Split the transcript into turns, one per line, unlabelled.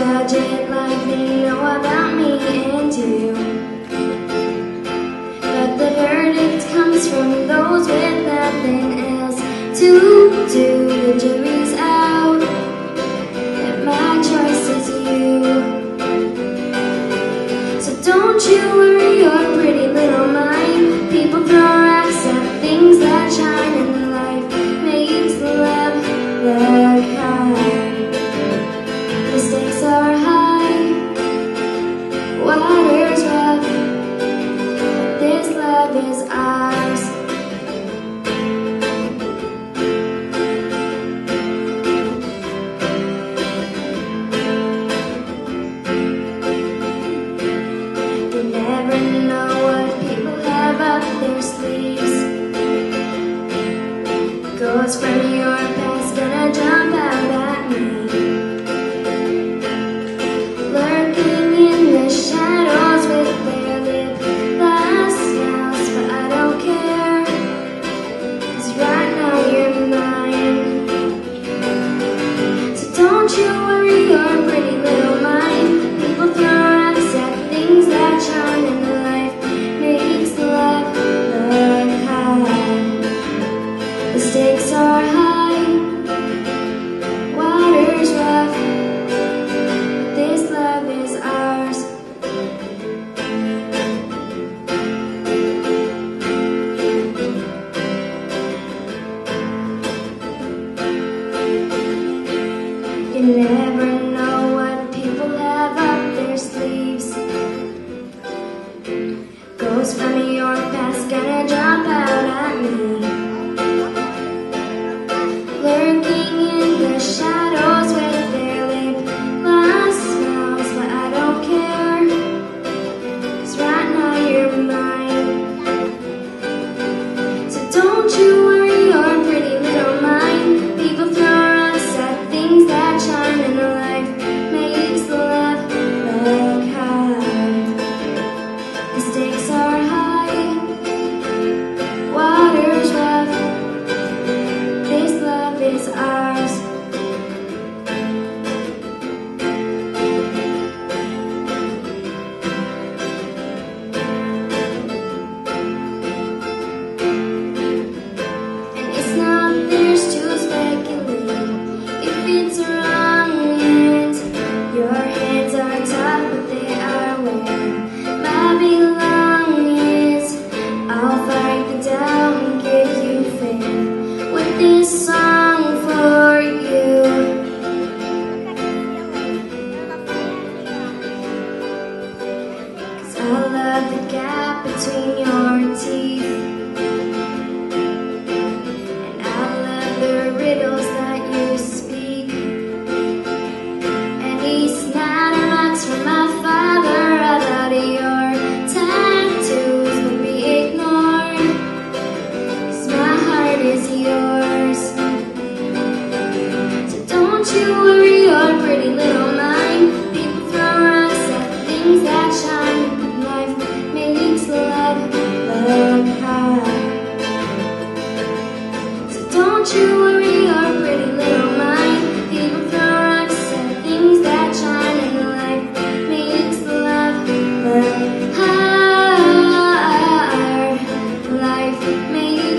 Judge it like they know about me and you Those from your past gonna jump out at me. Lurking in the shadows with their lipless smiles, but I don't care. Cause right now you're mine. So don't you worry your pretty little Those from your past gonna drop out at me. Between. with me.